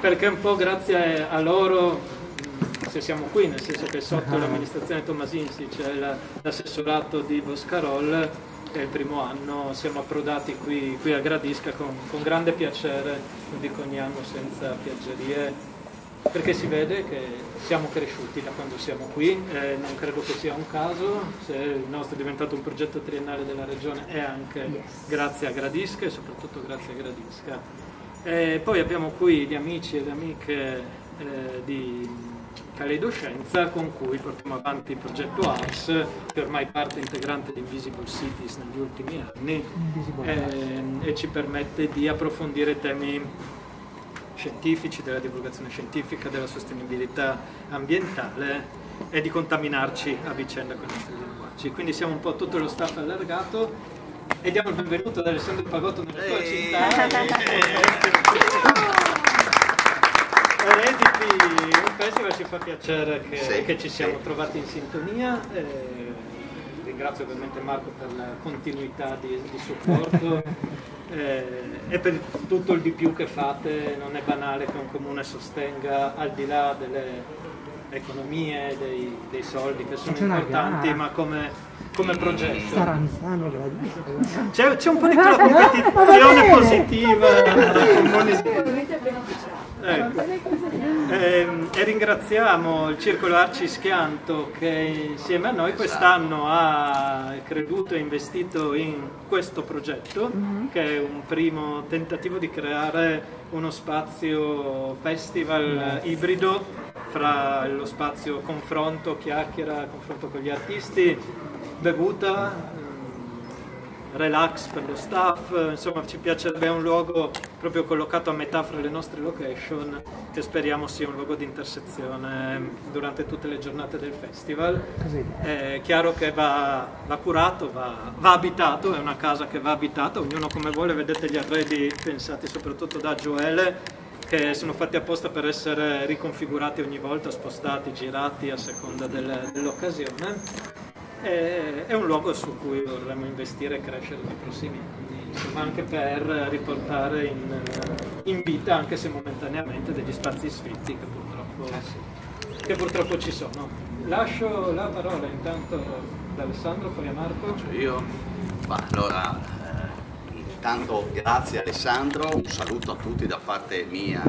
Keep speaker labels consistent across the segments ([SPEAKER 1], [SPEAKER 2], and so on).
[SPEAKER 1] perché un po' grazie a loro se siamo qui, nel senso che sotto l'amministrazione Tomasinsi c'è l'assessorato di Boscarol e il primo anno siamo approdati qui, qui a Gradisca con, con grande piacere, lo dico ogni anno senza piaggerie perché si vede che siamo cresciuti da quando siamo qui, eh, non credo che sia un caso, se il nostro è diventato un progetto triennale della regione è anche yes. grazie a Gradisca e soprattutto grazie a Gradisca. E poi abbiamo qui gli amici e le amiche eh, di Caleidoscienza con cui portiamo avanti il progetto ARS, che è ormai parte integrante di Invisible Cities negli ultimi anni eh, e ci permette di approfondire temi scientifici, della divulgazione scientifica, della sostenibilità ambientale e di contaminarci a vicenda con i nostri linguaggi. Quindi siamo un po' tutto lo staff allargato e diamo il benvenuto ad Alessandro Pagotto nella tua città. Erediti, un festival ci fa piacere che, sì, che ci siamo sì. trovati in sintonia. Eh, ringrazio ovviamente Marco per la continuità di, di supporto eh, e per tutto il di più che fate non è banale che un comune sostenga al di là delle economie, dei, dei soldi che sono importanti, ma come, come progetto. Saranzano c'è, c'è un po' di competizione positiva. Ecco. Eh, e ringraziamo il Circolo Arci Schianto che insieme a noi quest'anno ha creduto e investito in questo progetto mm-hmm. che è un primo tentativo di creare uno spazio festival ibrido fra lo spazio confronto, chiacchiera, confronto con gli artisti, bevuta, relax per lo staff, insomma ci piacerebbe un luogo proprio collocato a metà fra le nostre location che speriamo sia un luogo di intersezione durante tutte le giornate del festival. È chiaro che va, va curato, va, va, abitato, è una casa che va abitata, ognuno come vuole, vedete gli arredi pensati soprattutto da Gioele che sono fatti apposta per essere riconfigurati ogni volta, spostati, girati a seconda dell'occasione è un luogo su cui vorremmo investire e crescere nei prossimi anni, insomma anche per riportare in, in, vita, anche se momentaneamente, degli spazi sfitti che purtroppo, che purtroppo ci sono. Lascio la parola intanto ad Alessandro, poi a Marco.
[SPEAKER 2] Io? Ma allora, intanto grazie Alessandro, un saluto a tutti da parte mia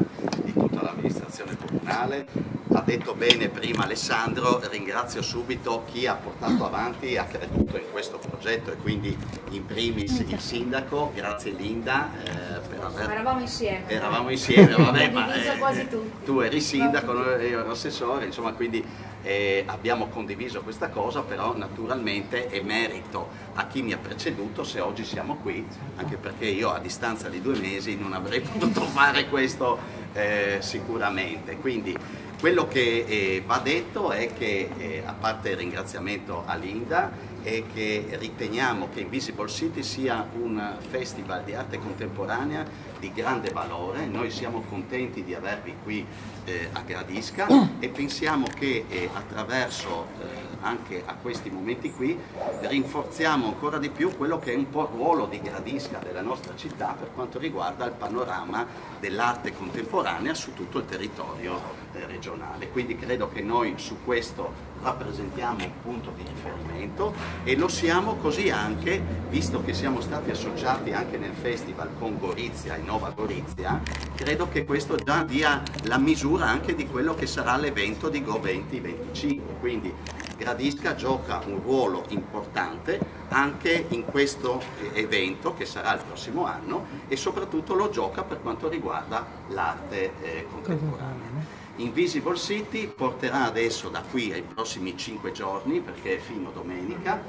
[SPEAKER 2] di tutta l'amministrazione comunale. Ha detto bene prima Alessandro, ringrazio subito chi ha portato avanti e ha creduto in questo progetto e quindi in primis il sindaco, grazie Linda eh, per aver...
[SPEAKER 3] Eravamo insieme.
[SPEAKER 2] Eravamo insieme, vabbè, ma eh, tu eri sindaco, noi ero assessore, insomma quindi eh, abbiamo condiviso questa cosa, però naturalmente è merito a chi mi ha preceduto se oggi siamo qui, anche perché io a distanza di due mesi non avrei potuto fare questo eh, sicuramente. Quindi quello che eh, va detto è che, eh, a parte il ringraziamento a Linda, è che riteniamo che Invisible City sia un festival di arte contemporanea di grande valore, noi siamo contenti di avervi qui eh, a Gradisca e pensiamo che eh, attraverso eh, anche a questi momenti qui rinforziamo ancora di più quello che è un po' il ruolo di Gradisca della nostra città per quanto riguarda il panorama dell'arte contemporanea su tutto il territorio eh, regionale. Quindi credo che noi su questo rappresentiamo un punto di riferimento e lo siamo così anche, visto che siamo stati associati anche nel festival con Gorizia, Innova Gorizia, credo che questo già dia la misura anche di quello che sarà l'evento di Go 2025. Quindi Gradisca gioca un ruolo importante anche in questo evento che sarà il prossimo anno e soprattutto lo gioca per quanto riguarda l'arte eh, contemporanea. Invisible City porterà adesso da qui ai prossimi 5 giorni, perché è fino domenica,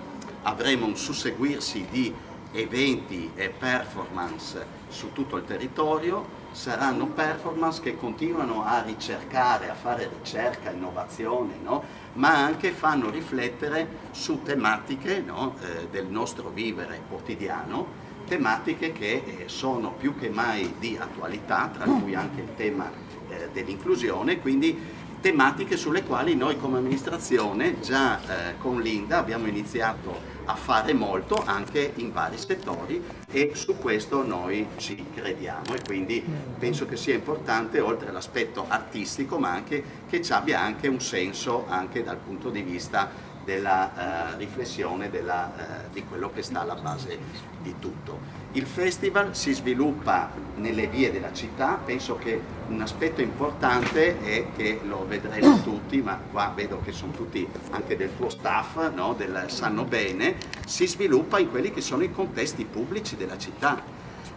[SPEAKER 2] avremo un susseguirsi di eventi e performance su tutto il territorio, saranno performance che continuano a ricercare, a fare ricerca, innovazione, no? ma anche fanno riflettere su tematiche no? eh, del nostro vivere quotidiano, tematiche che eh, sono più che mai di attualità, tra cui anche il tema eh, dell'inclusione, quindi tematiche sulle quali noi come amministrazione già eh, con Linda abbiamo iniziato a fare molto anche in vari settori e su questo noi ci crediamo e quindi penso che sia importante oltre all'aspetto artistico ma anche che ci abbia anche un senso anche dal punto di vista della eh, riflessione della, eh, di quello che sta alla base di tutto. Il festival si sviluppa nelle vie della città, penso che un aspetto importante è che lo vedremo tutti, ma qua vedo che sono tutti anche del tuo staff, no? del, sanno bene, si sviluppa in quelli che sono i contesti pubblici della città.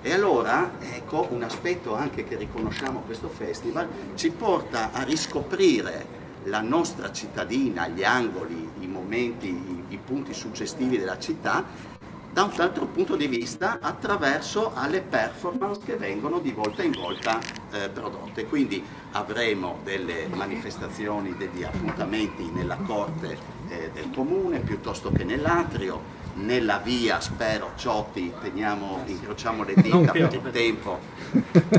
[SPEAKER 2] E allora, ecco, un aspetto anche che riconosciamo a questo festival ci porta a riscoprire la nostra cittadina, gli angoli, i momenti, i, i punti suggestivi della città da un altro punto di vista attraverso alle performance che vengono di volta in volta eh, prodotte. Quindi avremo delle manifestazioni, degli appuntamenti nella corte eh, del comune piuttosto che nell'atrio, nella via, spero, Ciotti, teniamo, incrociamo le dita per il tempo,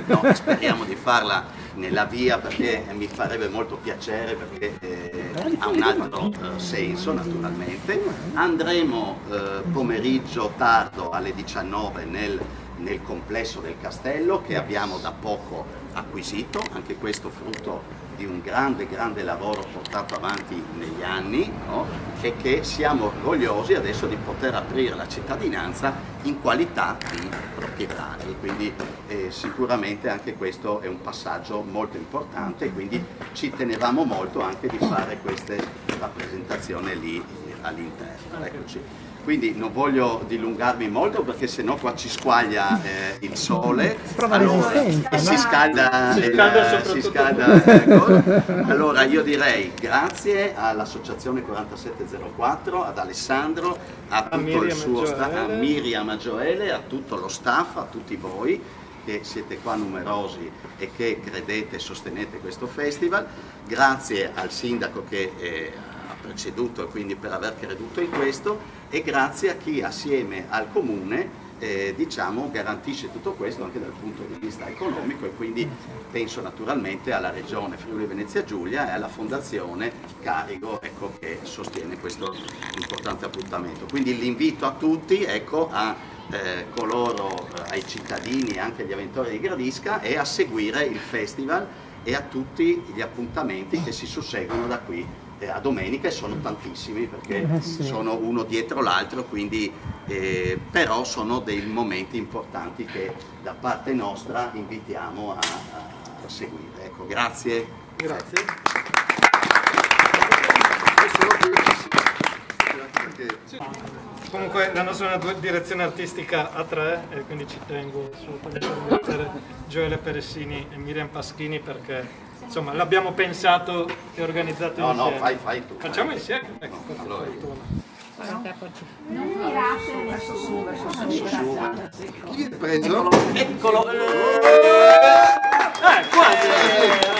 [SPEAKER 2] no, speriamo di farla nella via perché mi farebbe molto piacere perché eh, ha un altro eh, senso naturalmente. Andremo eh, pomeriggio tardo alle 19 nel, nel complesso del castello che abbiamo da poco acquisito, anche questo frutto di un grande, grande lavoro portato avanti negli anni no? e che siamo orgogliosi adesso di poter aprire la cittadinanza in qualità di proprietari. Quindi eh, sicuramente anche questo è un passaggio molto importante e quindi ci tenevamo molto anche di fare queste rappresentazioni lì all'interno. Eccoci. Quindi non voglio dilungarmi molto perché sennò qua ci squaglia eh, il sole. Allora, e si scalda, si scalda, il, si scalda ecco. allora io direi grazie all'associazione 4704 ad Alessandro a tutto a il suo staff a Miriam a Gioele a tutto lo staff a tutti voi che siete qua numerosi e che credete e sostenete questo festival. Grazie al sindaco che eh, preceduto e quindi per aver creduto in questo e grazie a chi assieme al comune eh, diciamo, garantisce tutto questo anche dal punto di vista economico e quindi penso naturalmente alla regione Friuli Venezia Giulia e alla fondazione Carigo ecco, che sostiene questo importante appuntamento. Quindi l'invito a tutti ecco, a eh, coloro, eh, ai cittadini e anche agli avventori di Gradisca è a seguire il festival e a tutti gli appuntamenti che si susseguono da qui eh, a domenica e sono tantissimi perché eh sì. sono uno dietro l'altro, quindi eh, però sono dei momenti importanti che da parte nostra invitiamo a, a seguire. Ecco, grazie.
[SPEAKER 1] Grazie. Comunque la nostra è una direzione artistica a tre e quindi ci tengo assolutamente a ringraziare Gioele Peressini e Miriam Paschini perché insomma l'abbiamo pensato e organizzato
[SPEAKER 2] no,
[SPEAKER 1] insieme.
[SPEAKER 2] No, no, fai, fai tu.
[SPEAKER 1] Facciamo fai. insieme. Ecco,
[SPEAKER 2] no, allora fortuna. No?
[SPEAKER 3] Non mirate verso su, verso su, verso su.
[SPEAKER 2] Chi è preso?
[SPEAKER 1] Eccolo! Eccolo. Eh, quasi! Eh.